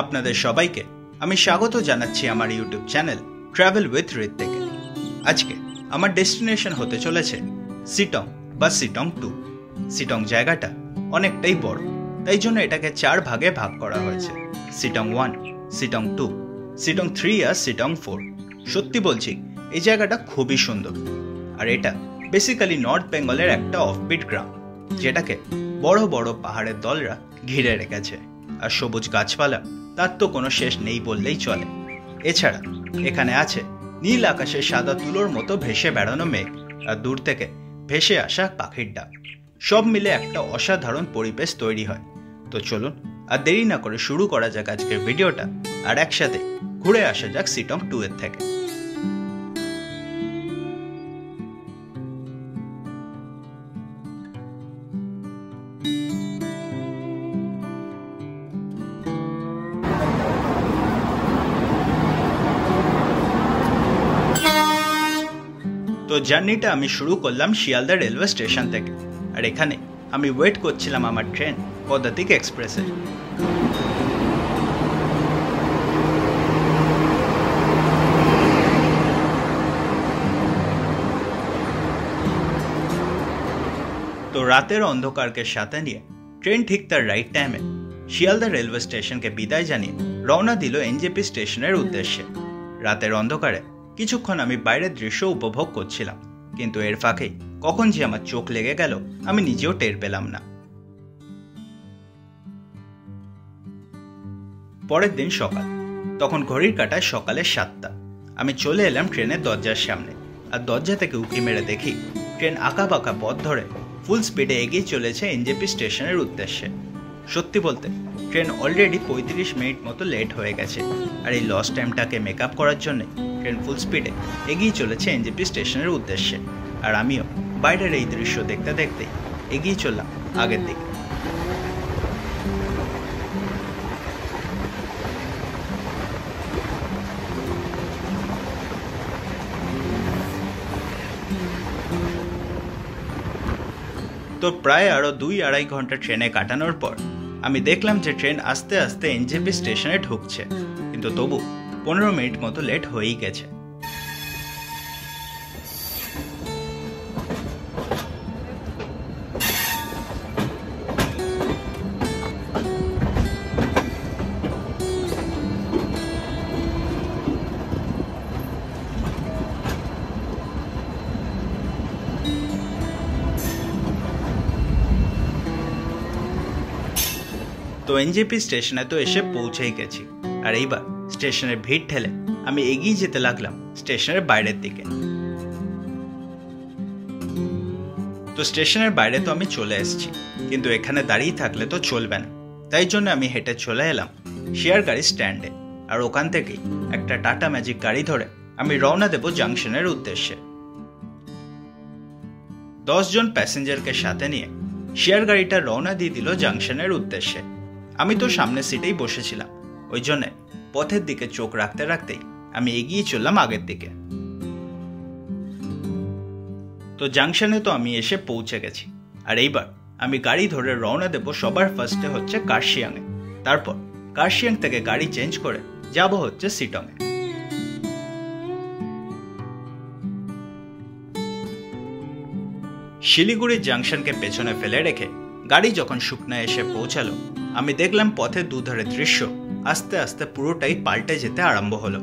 আপনাদের সবাইকে আমি স্বাগত জানাচ্ছি আমার YouTube channel travel with Rit থেকে আজকে আমার ডেস্টিনেশন হতে চলেছে সিটং বা সিটং টু সিটং জায়গাটা অনেকটাই বড়, তাই জন্য এটাকে চার ভাগে ভাগ করা হয়েছে। Sitting one sitting two sitting three আর সিটং ফোর সত্যি বলছি, এই জায়গাটা খুবই সুন্দর। আর এটা বেসিক্যালি নর্থ বেঙ্গলের একটা অফবিট গ্রাম, যেটাকে বড় বড় পাহাড়ের দলরা ঘিরে রেখেছে। আর সবুজ গাছপালা, তার তো কোনো শেষ নেই বললেই চলে। এছাড়া এখানে আছে নীল আকাশে সাদা তুলোর মতো ভেসে বেড়ানো মেঘ, আর দূর থেকে ভেসে আসা পাখির ডাক। সব মিলে একটা অসাধারণ পরিবেশ তৈরি হয়। তো চলুন আর দেরি না করে শুরু করা যাক আজকের ভিডিওটা, আর একসাথে ঘুরে আসা যাক সিটং টু এর থেকে। জার্নিটা আমি শুরু করলাম শিয়ালদা রেলওয়ে স্টেশন থেকে। আর এখানে আমি ওয়েট করছিলাম আমার ট্রেন পদাতিক এক্সপ্রেসে তো রাতের অন্ধকারকে সাথে নিয়ে ট্রেন ঠিক তার রাইট টাইমে শিয়ালদা রেলওয়ে স্টেশনকে বিদায় জানিয়ে রওনা দিল এনজেপি স্টেশনের উদ্দেশ্যে। রাতের অন্ধকারে কিছুক্ষণ আমি বাইরের দৃশ্য উপভোগ করছিলাম, কিন্তু এর ফাঁকে কখন যে আমার চোখ লেগে গেল, আমি নিজেও টের পেলাম না। পরের দিন সকাল, তখন ঘড়ির কাটায় সকালে সাতটা। আমি চলে এলাম ট্রেনের দরজার সামনে, আর দরজা থেকে উঁকি মেরে দেখি, ট্রেন আঁকা বাঁকা পথ ধরে ফুল স্পিডে এগিয়ে চলেছে এনজেপি স্টেশনের উদ্দেশ্যে। সত্যি বলতে, ট্রেন অলরেডি পঁয়ত্রিশ মিনিট মতো লেট হয়ে গেছে, আর এই লস টাইমটাকে মেক আপ করার জন্য ট্রেন ফুল স্পিডে এগিয়ে চলেছে এনজেপি স্টেশনের উদ্দেশ্যে। আর আমিও বাইরের এই দৃশ্য দেখতে দেখতে এগিয়ে চললাম আগের দিকে। তো প্রায় আরও দুই আড়াই ঘণ্টা ট্রেনে কাটানোর পর আমি দেখলাম যে ট্রেন আস্তে আস্তে এনজেপি স্টেশনে ঢুকছে। কিন্তু তবু পনেরো মিনিট মতো লেট হয়েই গেছে। তো এনজেপি স্টেশনে তো এসে পৌঁছেই গেছি। আর এইবার স্টেশনের ভিড় ঠেলে আমি এগিয়ে যেতে লাগলাম স্টেশনের বাইরের দিকে। তো স্টেশনের বাইরে তো আমি চলে এসেছি, কিন্তু এখানে দাঁড়িয়ে থাকলে তো চলবে না। তাই জন্য আমি হেঁটে চলে এলাম শেয়ার গাড়ি স্ট্যান্ডে, আর ওখান থেকেই একটা টাটা ম্যাজিক গাড়ি ধরে আমি রওনা দেব জাংশনের উদ্দেশ্যে। জন প্যাসেঞ্জারকে সাথে নিয়ে শেয়ার গাড়িটা রওনা দিয়ে দিল জাংশনের উদ্দেশ্যে। আমি তো সামনের সিটেই বসেছিলাম, ওই জন্যে পথের দিকে চোখ রাখতে রাখতেই আমি এগিয়ে চললাম আগের দিকে। তো জাংশনে তো আমি এসে পৌঁছে গেছি। আর এইবার আমি গাড়ি ধরে রওনা দেব সবার ফার্স্টে হচ্ছে কার্শিয়াংয়ে তারপর কার্শিয়াং থেকে গাড়ি চেঞ্জ করে যাব হচ্ছে সিটংয়ে শিলিগুড়ি জাংশনকে পেছনে ফেলে রেখে গাড়ি যখন শুকনা এসে পৌঁছালো, আমি দেখলাম পথের দুধারে দৃশ্য আস্তে আস্তে পুরোটাই পাল্টে যেতে আরম্ভ হলো।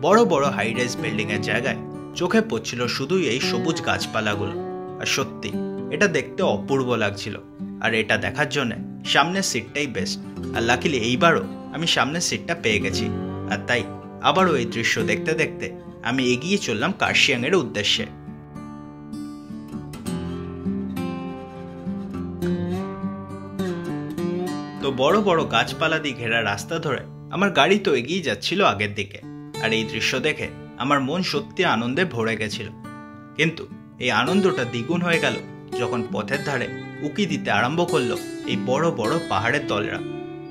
বড় বড় হাইরাইজ বিল্ডিং এর জায়গায় চোখে পড়ছিল শুধুই এই সবুজ গাছপালাগুলো। আর সত্যি, এটা দেখতে অপূর্ব লাগছিল। আর এটা দেখার জন্য সামনের সিটটাই বেস্ট আর লাকিলি এইবারও আমি সামনের সিটটা পেয়ে গেছি। আর তাই আবারও এই দৃশ্য দেখতে দেখতে আমি এগিয়ে চললাম কার্শিয়াংয়ের উদ্দেশ্যে। বড় বড় গাছপালা দিয়ে ঘেরা রাস্তা ধরে আমার গাড়ি তো এগিয়ে যাচ্ছিল আগের দিকে। আর এই দৃশ্য দেখে আমার মন সত্যি আনন্দে ভরে গেছিল। কিন্তু এই আনন্দটা দ্বিগুণ হয়ে গেল যখন পথের ধারে উকি দিতে আরম্ভ করল এই বড় বড় পাহাড়ের দলরা।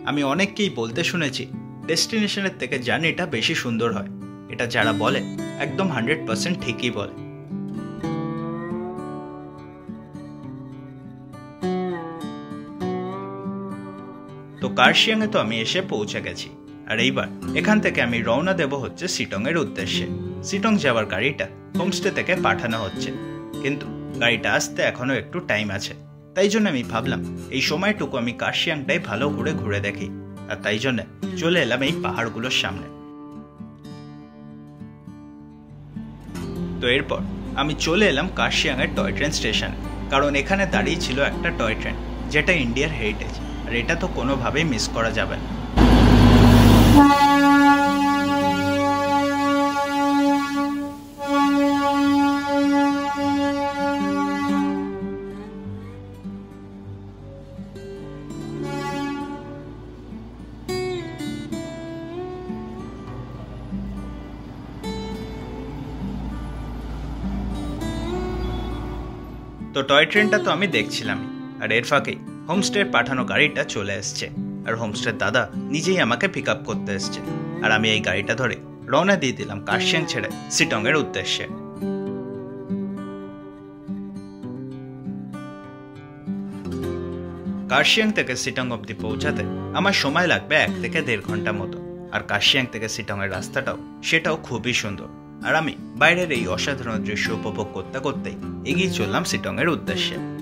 আমি অনেককেই বলতে শুনেছি, ডেস্টিনেশনের থেকে জার্নিটা বেশি সুন্দর হয়। এটা যারা বলে, একদম হান্ড্রেড পার্সেন্ট ঠিকই বলে। কার্শিয়াংয়ে তো আমি এসে পৌঁছে গেছি। আর এইবার এখান থেকে আমি রওনা দেব হচ্ছে সিটংয়ের উদ্দেশ্যে। সিটং যাওয়ার গাড়িটা হোমস্টে থেকে পাঠানো হচ্ছে। কিন্তু গাড়িটা আসতে এখনও একটু টাইম আছে। তাই জন্য আমি ভাবলাম, এই সময়টুকু আমি কার্শিয়াংটাই ভালো করে ঘুরে দেখি। আর তাই জন্য চলে এলাম এই পাহাড়গুলোর সামনে। তো এরপর আমি চলে এলাম কার্শিয়াংয়ের টয় ট্রেন স্টেশনে। কারণ এখানে দাঁড়িয়ে ছিল একটা টয় ট্রেন, যেটা ইন্ডিয়ার হেরিটেজ। আর এটা তো কোনোভাবেই মিস করা যাবে না। তো টয় ট্রেনটা তো আমি দেখছিলামই, আর এর ফাঁকেই হোমস্টের পাঠানো গাড়িটা চলে এসছে। আর হোমস্টের দাদা নিজেই আমাকে পিক আপ করতে এসছে। আর আমি এই গাড়িটা ধরে রওনা দিয়ে দিলাম কার্শিয়াং ছেড়ে সিটংয়ের উদ্দেশ্যে। কার্শিয়াং থেকে সিটং অবধি পৌঁছাতে আমার সময় লাগবে এক থেকে দেড় ঘণ্টা মতো। আর কার্শিয়াং থেকে সিটংয়ের রাস্তাটাও সেটাও খুবই সুন্দর। আর আমি বাইরের এই অসাধারণ দৃশ্য উপভোগ করতে করতেই এগিয়ে চললাম সিটংয়ের উদ্দেশ্যে।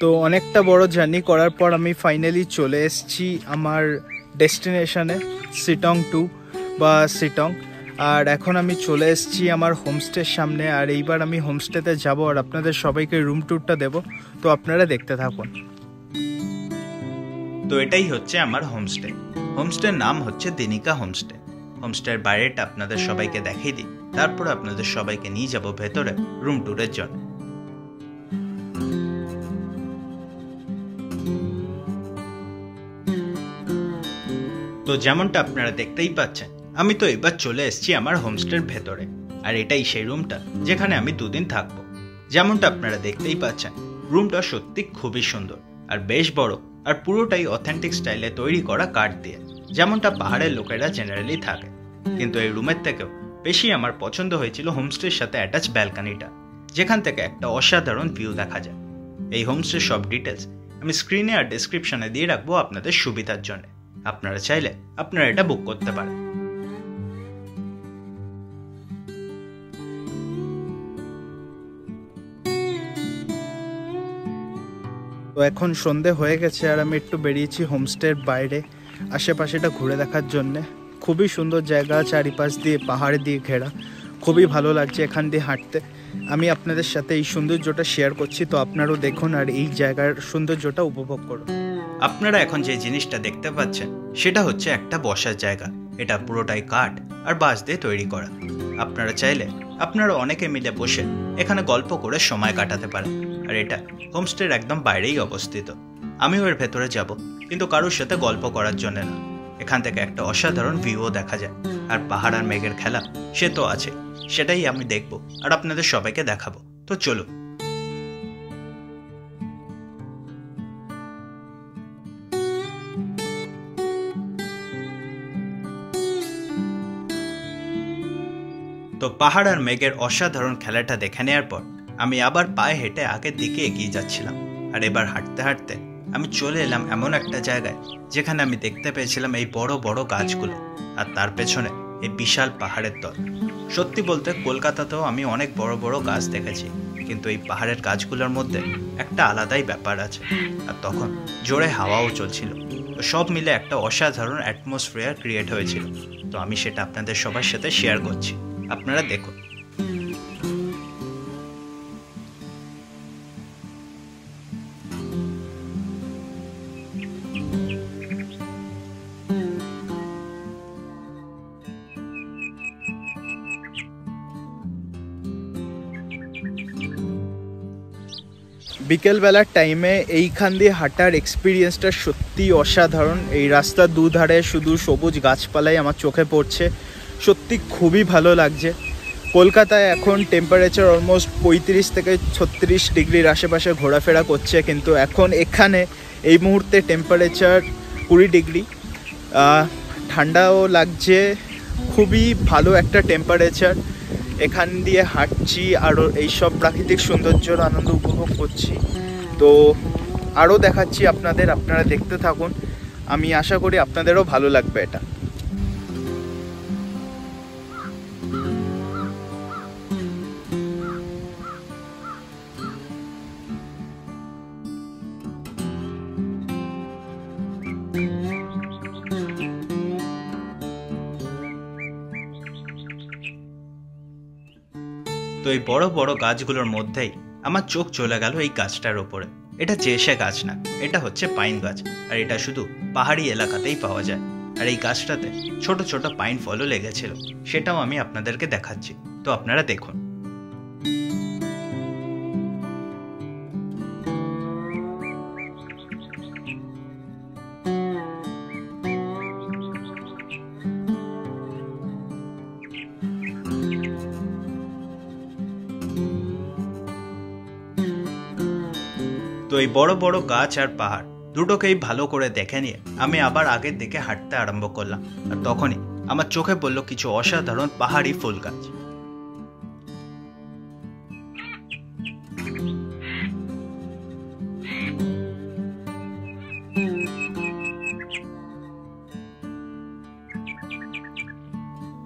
তো অনেকটা বড় জার্নি করার পর আমি ফাইনালি চলে এসেছি আমার ডেস্টিনেশনে সিটং টু বা সিটং আর এখন আমি চলে এসেছি আমার হোমস্টের সামনে। আর এইবার আমি হোমস্টেতে যাব আর আপনাদের সবাইকে রুম ট্যুরটা দেব। তো আপনারা দেখতে থাকুন। তো এটাই হচ্ছে আমার হোমস্টে হোমস্টের নাম হচ্ছে দিনিকা হোমস্টে হোমস্টের বাইরেটা আপনাদের সবাইকে দেখিয়ে দিই। তারপর আপনাদের সবাইকে নিয়ে যাব ভেতরে রুম ট্যুরের জন্য। তো যেমনটা আপনারা দেখতেই পাচ্ছেন, আমি তো এবার চলে এসেছি আমার হোমস্টের ভেতরে। আর এটাই সেই রুমটা, যেখানে আমি দুদিন থাকব। যেমনটা আপনারা দেখতেই পাচ্ছেন, রুমটা সত্যি খুবই সুন্দর, আর বেশ বড়, আর পুরোটাই অথেন্টিক স্টাইলে তৈরি করা কাঠ দিয়ে। যেমনটা পাহাড়ের লোকেরা জেনারেলি থাকে। কিন্তু এই রুমের থেকেও বেশি আমার পছন্দ হয়েছিল হোমস্টের সাথে অ্যাটাচ ব্যালকানিটা যেখান থেকে একটা অসাধারণ ভিউ দেখা যায়। এই হোমস্টের সব ডিটেলস আমি স্ক্রিনে আর ডিসক্রিপশনে দিয়ে রাখব আপনাদের সুবিধার জন্য। আপনারা চাইলে আপনারা এটা বুক করতে পারেন। তো এখন সন্ধে হয়ে গেছে আর আমি একটু বেরিয়েছি হোমস্টের বাইরে, আশেপাশেটা ঘুরে দেখার জন্যে। খুবই সুন্দর জায়গা, চারিপাশ দিয়ে, পাহাড় দিয়ে ঘেরা। খুবই ভালো লাগছে এখান দিয়ে হাঁটতে। আমি আপনাদের সাথে এই সৌন্দর্যটা শেয়ার করছি, তো আপনারাও দেখুন আর এই জায়গার সৌন্দর্যটা উপভোগ করুন। আপনারা এখন যে জিনিসটা দেখতে পাচ্ছেন, সেটা হচ্ছে একটা বসার জায়গা। এটা পুরোটাই কাঠ আর বাঁশ দিয়ে তৈরি করা। আপনারা চাইলে আপনারা অনেকে মিলে বসে এখানে গল্প করে সময় কাটাতে পারেন। আর এটা হোমস্টের একদম বাইরেই অবস্থিত। আমিও এর ভেতরে যাব, কিন্তু কারোর সাথে গল্প করার জন্য না। এখান থেকে একটা অসাধারণ ভিউও দেখা যায়। আর পাহাড় আর মেঘের খেলা, সে তো আছে। সেটাই আমি দেখব, আর আপনাদের সবাইকে দেখাবো। তো চলো তো পাহাড় আর মেঘের অসাধারণ খেলাটা দেখে নেওয়ার পর আমি আবার পায়ে হেঁটে আগের দিকে এগিয়ে যাচ্ছিলাম। আর এবার হাঁটতে হাঁটতে আমি চলে এলাম এমন একটা জায়গায় যেখানে আমি দেখতে পেয়েছিলাম এই বড় বড় গাছগুলো আর তার পেছনে এই বিশাল পাহাড়ের দল সত্যি বলতে কলকাতাতেও আমি অনেক বড় বড় গাছ দেখেছি, কিন্তু এই পাহাড়ের গাছগুলোর মধ্যে একটা আলাদাই ব্যাপার আছে। আর তখন জোরে হাওয়াও চলছিল। সব মিলে একটা অসাধারণ অ্যাটমসফিয়ার ক্রিয়েট হয়েছিল। তো আমি সেটা আপনাদের সবার সাথে শেয়ার করছি। আপনারা দেখুন। বিকেলবেলার টাইমে এইখান দিয়ে হাঁটার এক্সপিরিয়েন্সটা সত্যি অসাধারণ। এই রাস্তার দুধারে শুধু সবুজ গাছপালাই আমার চোখে পড়ছে। সত্যি খুবই ভালো লাগছে। কলকাতায় এখন টেম্পারেচার অলমোস্ট পঁয়ত্রিশ থেকে ছত্রিশ ডিগ্রির আশেপাশে ঘোরাফেরা করছে, কিন্তু এখন এখানে এই মুহূর্তে টেম্পারেচার কুড়ি ডিগ্রি। ঠান্ডাও লাগছে, খুবই ভালো একটা টেম্পারেচার এখান দিয়ে হাঁটছি, আর এইসব প্রাকৃতিক সৌন্দর্যর আনন্দ উপভোগ করছি। তো আরও দেখাচ্ছি আপনাদের, আপনারা দেখতে থাকুন। আমি আশা করি আপনাদেরও ভালো লাগবে এটা। এই বড় বড় গাছগুলোর মধ্যেই আমার চোখ চলে গেল এই গাছটার ওপরে এটা চেষে গাছ না, এটা হচ্ছে পাইন গাছ, আর এটা শুধু পাহাড়ি এলাকাতেই পাওয়া যায়। আর এই গাছটাতে ছোট ছোট পাইন ফলও লেগেছিল, সেটাও আমি আপনাদেরকে দেখাচ্ছি। তো আপনারা দেখুন। তো এই বড় বড় গাছ আর পাহাড় দুটোকেই ভালো করে দেখে নিয়ে আমি আবার আগের দিকে হাঁটতে আরম্ভ করলাম। আর তখনই আমার চোখে পড়ল কিছু অসাধারণ পাহাড়ি ফুল গাছ।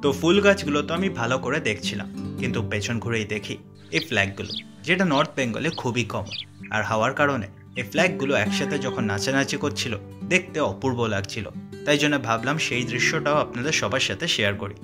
তো ফুল গাছগুলো তো আমি ভালো করে দেখছিলাম, কিন্তু পেছন ঘুরেই দেখি এই ফ্ল্যাগগুলো যেটা নর্থ বেঙ্গলে খুবই কম আর হাওয়ার কারণে এই ফ্ল্যাগগুলো একসাথে যখন নাচানাচি করছিল, দেখতে অপূর্ব লাগছিল। তাই জন্য ভাবলাম সেই দৃশ্যটাও আপনাদের সবার সাথে শেয়ার করি।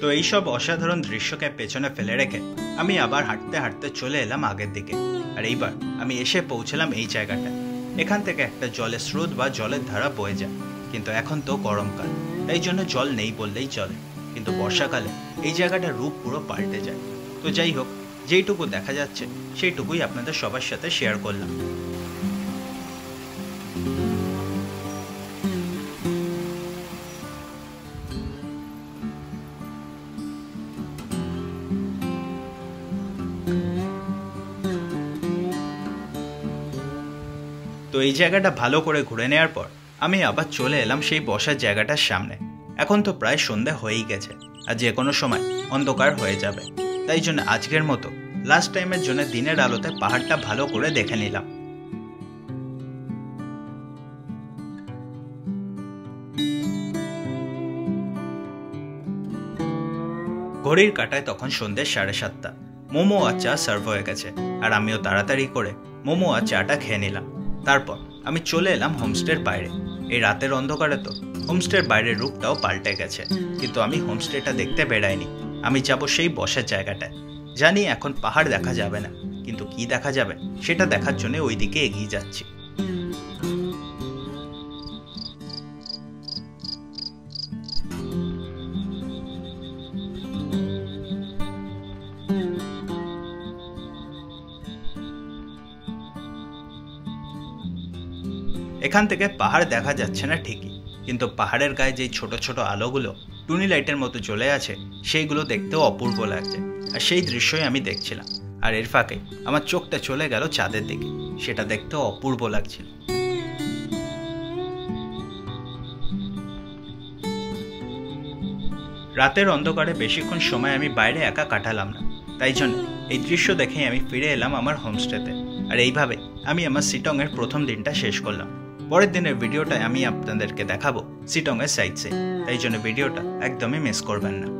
তো এইসব অসাধারণ দৃশ্যকে পেছনে ফেলে রেখে আমি আবার হাঁটতে হাঁটতে চলে এলাম আগের দিকে। আর এইবার আমি এসে পৌঁছলাম এই জায়গাটায়। এখান থেকে একটা জলের স্রোত বা জলের ধারা বয়ে যায়। কিন্তু এখন তো গরমকাল। তাই জন্য জল নেই বললেই চলে। কিন্তু বর্ষাকালে এই জায়গাটার রূপ পুরো পাল্টে যায়। তো যাই হোক, যেইটুকু দেখা যাচ্ছে, সেইটুকুই আপনাদের সবার সাথে শেয়ার করলাম। তো এই জায়গাটা ভালো করে ঘুরে নেওয়ার পর আমি আবার চলে এলাম সেই বসার জায়গাটার সামনে। এখন তো প্রায় সন্ধ্যা হয়েই গেছে আর যে কোনো সময় অন্ধকার হয়ে যাবে। তাই জন্য আজকের মতো লাস্ট টাইমের জন্য দিনের আলোতে পাহাড়টা ভালো করে দেখে নিলাম। ঘড়ির কাটায় তখন সন্ধ্যে সাড়ে সাতটা। মোমো আর চা সার্ভ হয়ে গেছে আর আমিও তাড়াতাড়ি করে মোমো আর চাটা খেয়ে নিলাম। তারপর আমি চলে এলাম হোমস্টের বাইরে। এই রাতের অন্ধকারে তো হোমস্টের বাইরের রূপটাও পাল্টে গেছে। কিন্তু আমি হোমস্টেটা দেখতে বেড়াইনি। আমি যাব সেই বসার জায়গাটায়। জানি এখন পাহাড় দেখা যাবে না, কিন্তু কি দেখা যাবে সেটা দেখার জন্য ওইদিকে এগিয়ে যাচ্ছি। এখান থেকে পাহাড় দেখা যাচ্ছে না ঠিকই, কিন্তু পাহাড়ের গায়ে যে ছোট ছোট আলোগুলো টুনি লাইটের মতো চলে আছে, সেইগুলো দেখতেও অপূর্ব লাগছে। আর সেই দৃশ্যই আমি দেখছিলাম। আর এর ফাঁকে আমার চোখটা চলে গেল চাঁদের দিকে, সেটা দেখতেও অপূর্ব লাগছিল। রাতের অন্ধকারে বেশিক্ষণ সময় আমি বাইরে একা কাটালাম না। তাই জন্য এই দৃশ্য দেখেই আমি ফিরে এলাম আমার হোমস্টেতে। আর এইভাবে আমি আমার সিটংয়ের প্রথম দিনটা শেষ করলাম। পরের দিনের ভিডিওটায় আমি আপনাদেরকে দেখাবো সিটংয়ের এর সে তাই জন্য ভিডিওটা একদমই মিস করবেন না।